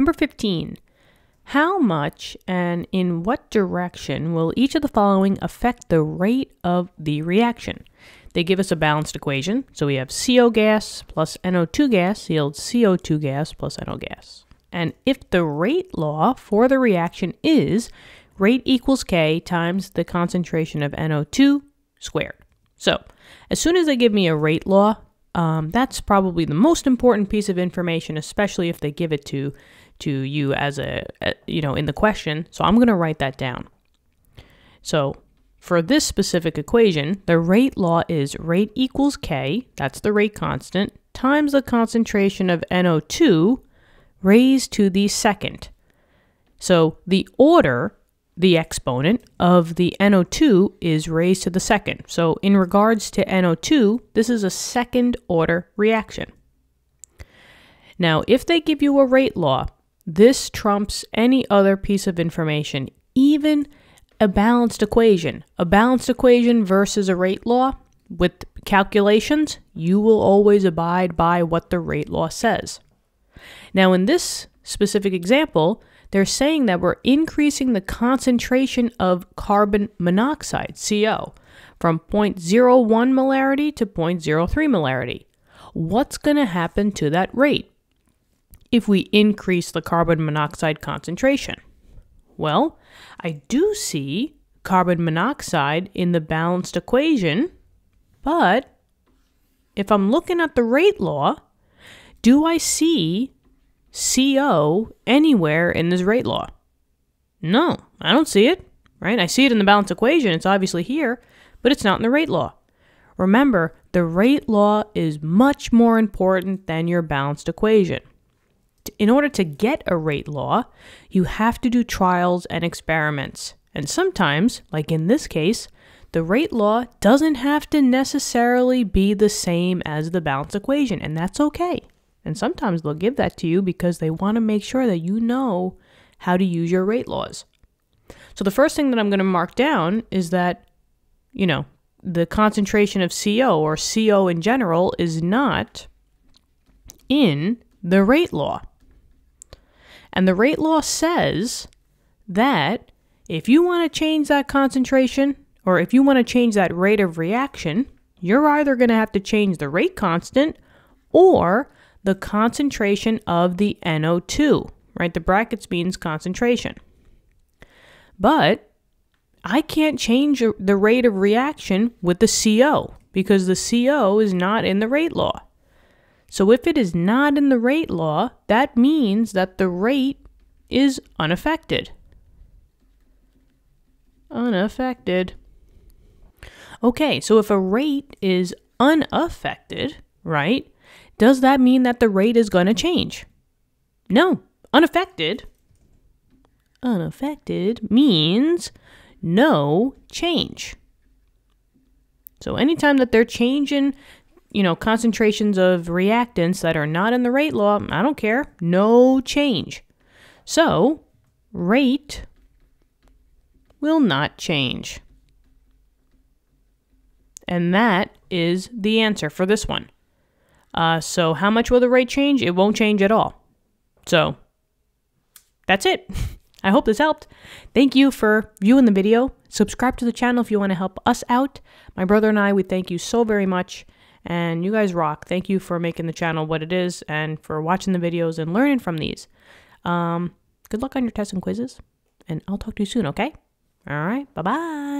Number 15. How much and in what direction will each of the following affect the rate of the reaction? They give us a balanced equation. So we have CO gas plus NO2 gas yields CO2 gas plus NO gas. And if the rate law for the reaction is rate equals K times the concentration of NO2 squared. So as soon as they give me a rate law, um, that's probably the most important piece of information, especially if they give it to to you as a, you know in the question. So I'm going to write that down. So for this specific equation, the rate law is rate equals K, that's the rate constant, times the concentration of NO2 raised to the second. So the order, the exponent of the NO2 is raised to the second. So in regards to NO2, this is a second order reaction. Now, if they give you a rate law, this trumps any other piece of information, even a balanced equation. A balanced equation versus a rate law with calculations, you will always abide by what the rate law says. Now, in this specific example, they're saying that we're increasing the concentration of carbon monoxide, CO, from 0.01 molarity to 0.03 molarity. What's going to happen to that rate if we increase the carbon monoxide concentration? Well, I do see carbon monoxide in the balanced equation, but if I'm looking at the rate law, do I see CO anywhere in this rate law? No, I don't see it, right? I see it in the balanced equation. It's obviously here, but it's not in the rate law. Remember, the rate law is much more important than your balanced equation in order to get a rate law, you have to do trials and experiments. And sometimes, like in this case, the rate law doesn't have to necessarily be the same as the balance equation, and that's okay. And sometimes they'll give that to you because they want to make sure that you know how to use your rate laws. So the first thing that I'm going to mark down is that, you know, the concentration of CO or CO in general is not in the rate law. And the rate law says that if you want to change that concentration or if you want to change that rate of reaction, you're either going to have to change the rate constant or the concentration of the NO2, right? The brackets means concentration. But I can't change the rate of reaction with the CO because the CO is not in the rate law. So if it is not in the rate law, that means that the rate is unaffected. Unaffected. Okay, so if a rate is unaffected, right, does that mean that the rate is going to change? No, unaffected. Unaffected means no change. So anytime that they're changing you know, concentrations of reactants that are not in the rate law, I don't care. No change. So, rate will not change. And that is the answer for this one. Uh, so, how much will the rate change? It won't change at all. So, that's it. I hope this helped. Thank you for viewing the video. Subscribe to the channel if you want to help us out. My brother and I, we thank you so very much. And you guys rock. Thank you for making the channel what it is and for watching the videos and learning from these. Um, good luck on your tests and quizzes. And I'll talk to you soon, okay? All right. Bye bye.